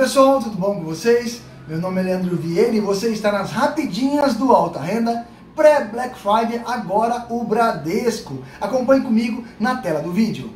pessoal, tudo bom com vocês? Meu nome é Leandro Vieira e você está nas rapidinhas do Alta Renda pré-Black Friday, agora o Bradesco. Acompanhe comigo na tela do vídeo.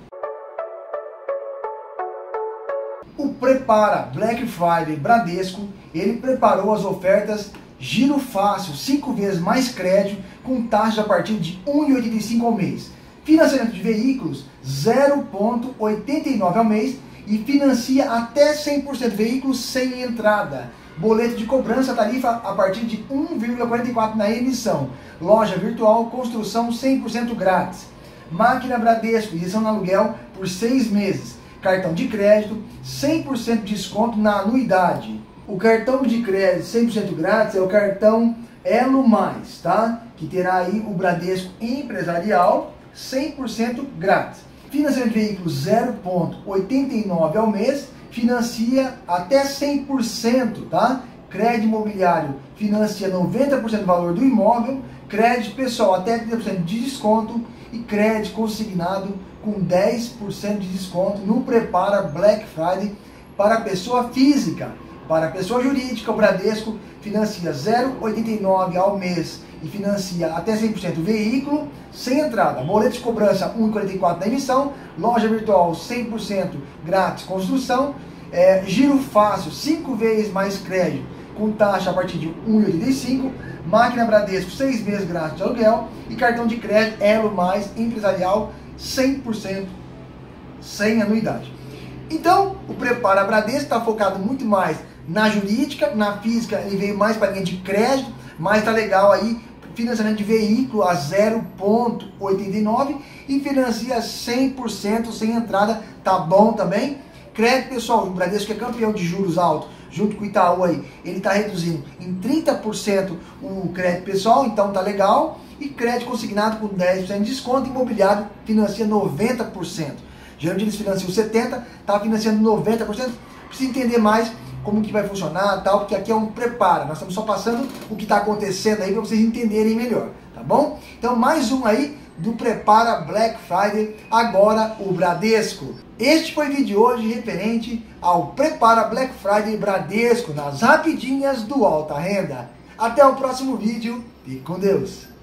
O Prepara Black Friday Bradesco, ele preparou as ofertas Giro Fácil, 5 vezes mais crédito, com taxa a partir de R$ 1,85 ao mês. Financiamento de veículos, 0,89 ao mês e financia até 100% veículos sem entrada. Boleto de cobrança tarifa a partir de 1,44 na emissão. Loja virtual, construção 100% grátis. Máquina Bradesco, isenção no aluguel por seis meses. Cartão de crédito, 100% de desconto na anuidade. O cartão de crédito 100% grátis é o cartão Elo Mais, tá? Que terá aí o Bradesco Empresarial 100% grátis. Financiamento de veículos 0,89 ao mês, financia até 100%, tá? Crédito imobiliário financia 90% do valor do imóvel, crédito pessoal até 30% de desconto e crédito consignado com 10% de desconto no Prepara Black Friday para pessoa física. Para pessoa jurídica, o Bradesco financia 0,89 ao mês e financia até 100% o veículo, sem entrada. Boleto de cobrança 1,44 na emissão, loja virtual 100% grátis construção, é, giro fácil 5 vezes mais crédito com taxa a partir de 1,85, máquina Bradesco 6 meses grátis de aluguel e cartão de crédito Elo Mais empresarial 100% sem anuidade. Então, o Prepara Bradesco está focado muito mais na jurídica, na física ele veio mais para linha de crédito, mas está legal aí financiamento de veículo a 0,89 e financia 100% sem entrada, tá bom também? Crédito pessoal, o Bradesco é campeão de juros altos, junto com o Itaú aí, ele está reduzindo em 30% o crédito pessoal, então tá legal. E crédito consignado com 10% de desconto, imobiliário financia 90%. Geralmente eles financiam 70%, tá financiando 90%. Precisa entender mais como que vai funcionar tal, porque aqui é um preparo. Nós estamos só passando o que está acontecendo aí para vocês entenderem melhor, tá bom? Então mais um aí do Prepara Black Friday, agora o Bradesco. Este foi o vídeo de hoje referente ao Prepara Black Friday Bradesco nas rapidinhas do Alta Renda. Até o próximo vídeo e com Deus!